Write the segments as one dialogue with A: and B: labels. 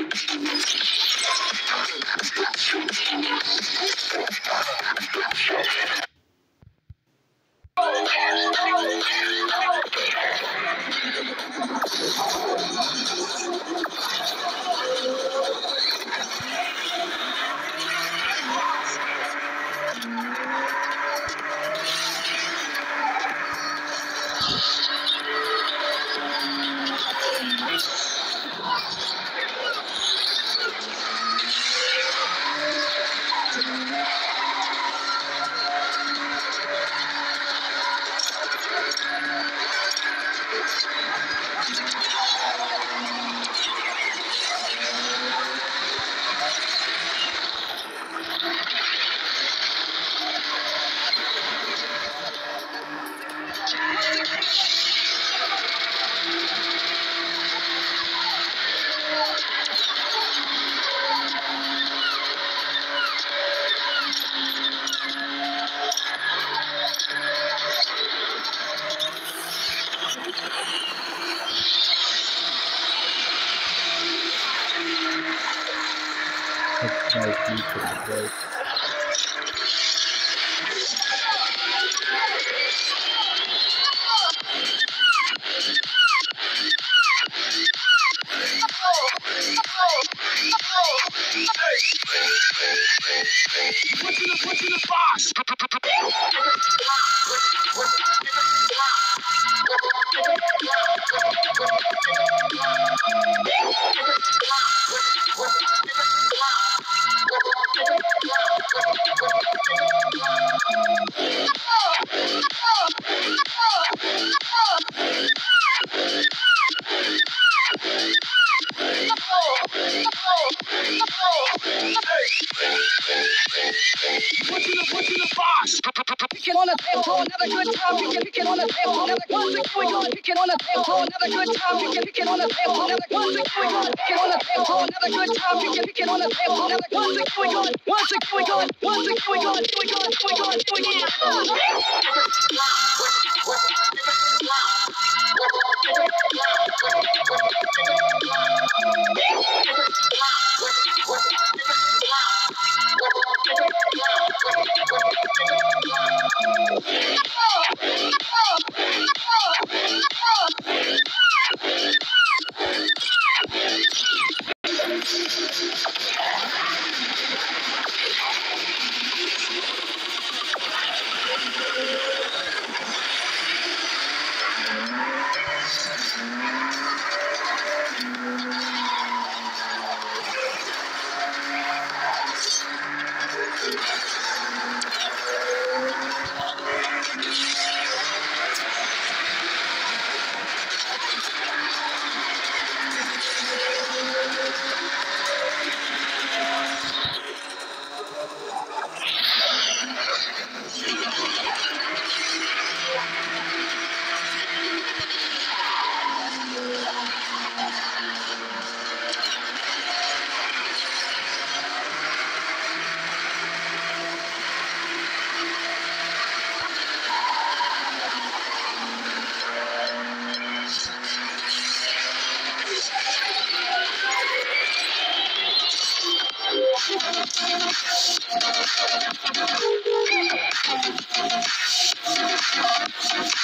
A: Oh, my God.
B: Tunes Thank you. another good time. We can on another once again. We're on another good time. We can. we can on another once again. We're once again. We're once again. We're we're we're we're. We're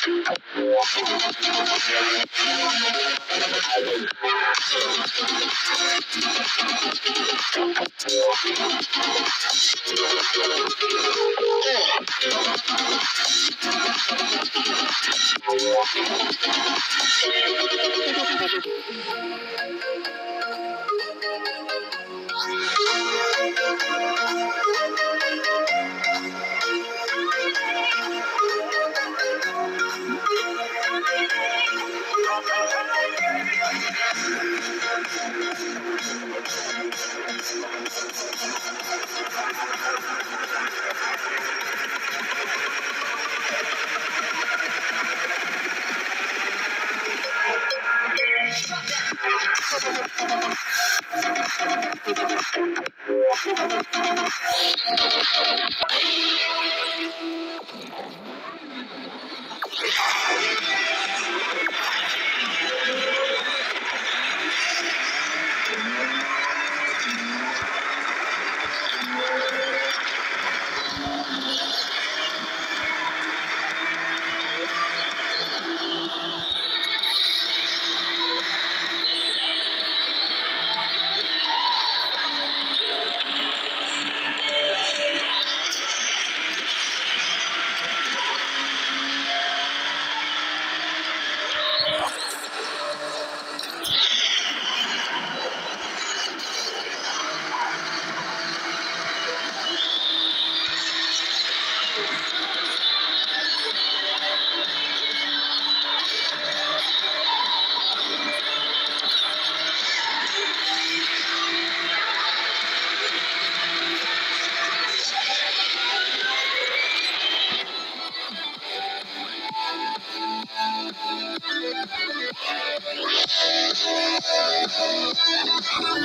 B: I'm walking. Thank you.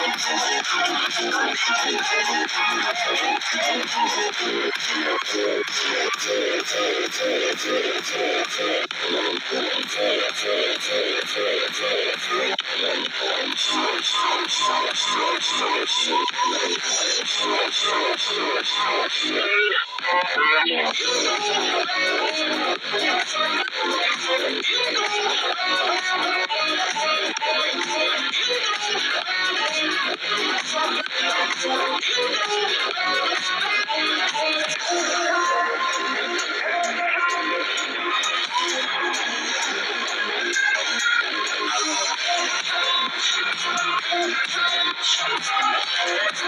B: I'm I'm sorry.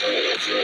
B: Thank you.